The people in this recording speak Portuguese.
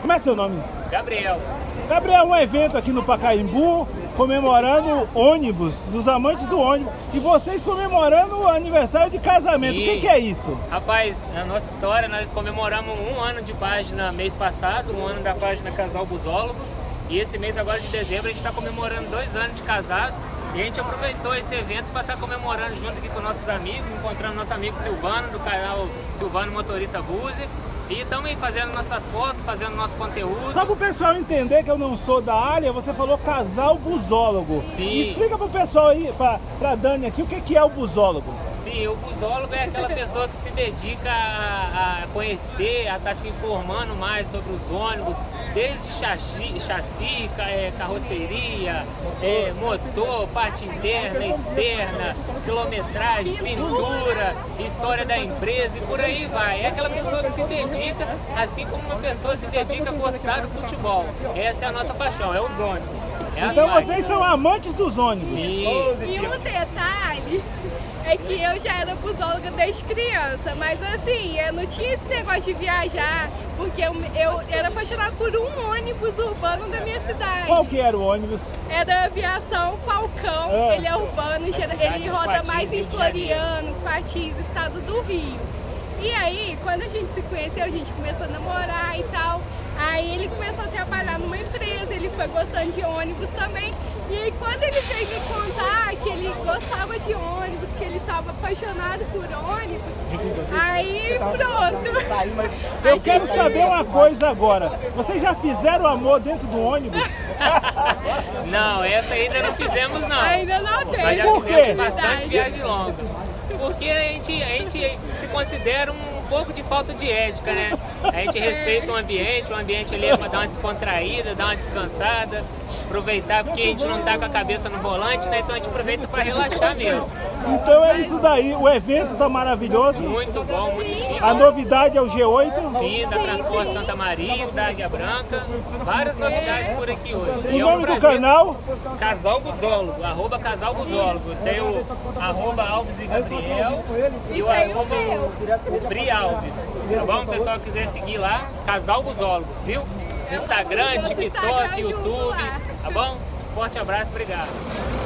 Como é seu nome? Gabriel. Gabriel, um evento aqui no Pacaembu, comemorando ônibus, dos amantes do ônibus. E vocês comemorando o aniversário de casamento. Sim. O que, que é isso? Rapaz, na nossa história nós comemoramos um ano de página mês passado, um ano da página Casal Busólogos. E esse mês agora de dezembro a gente está comemorando dois anos de casado. E a gente aproveitou esse evento para estar tá comemorando junto aqui com nossos amigos, encontrando nosso amigo Silvano, do canal Silvano Motorista Buse. E estamos fazendo nossas fotos, fazendo nosso conteúdo. Só para o pessoal entender que eu não sou da área, você falou casal busólogo. Sim. Explica para o pessoal aí, para a Dani aqui, o que, que é o busólogo. Sim, o busólogo é aquela pessoa que se dedica a, a conhecer, a estar tá se informando mais sobre os ônibus, desde chassi, chassi é, carroceria, é, motor, parte interna, externa, quilometragem, pintura, história da empresa e por aí vai. É aquela pessoa que se dedica, assim como uma pessoa se dedica a gostar do futebol. Essa é a nossa paixão, é os ônibus. É então vocês são amantes dos ônibus. Sim. E um detalhe é que eu já era busóloga desde criança, mas assim, eu não tinha esse negócio de viajar, porque eu, eu era apaixonada por um ônibus urbano da minha cidade. Qual que era o ônibus? Era a aviação Falcão, Ah. ele é urbano, ele roda Patins, mais em. Floriano, Patins, estado do Rio. E aí, quando a gente se conheceu, a gente começou a namorar e tal. Aí ele começou a trabalhar numa empresa, ele foi gostando de ônibus também. E aí quando ele veio me contar que ele gostava de ônibus, que ele estava apaixonado por ônibus, aí pronto. Eu A quero gente- saber uma coisa agora. Vocês já fizeram amor dentro do ônibus? Não, essa ainda não fizemos não. Ainda não tem. Mas já Por quê? fizemos bastante viagem longa. Porque a gente, a gente se considera um pouco de falta de ética, né? A gente respeita o ambiente, o ambiente ali é para dar uma descontraída, dar uma descansada, aproveitar porque a gente não tá com a cabeça no volante, né? Então a gente aproveita para relaxar mesmo. Então é isso daí. O evento tá maravilhoso. Muito bom, muito chique. A novidade é o G8. Sim, da Transporte. Santa Maria, da Águia Branca, várias novidades por aqui hoje. O E é um nome do canal? Casal Busólogo, arroba Casal Busólogo. Tem o arroba Alves e Gabriel e o arroba o Bri Alves. Tá bom? O pessoal quiser seguir lá, Casal Busólogo, viu? Instagram, TikTok, YouTube, tá bom? Forte abraço, obrigado.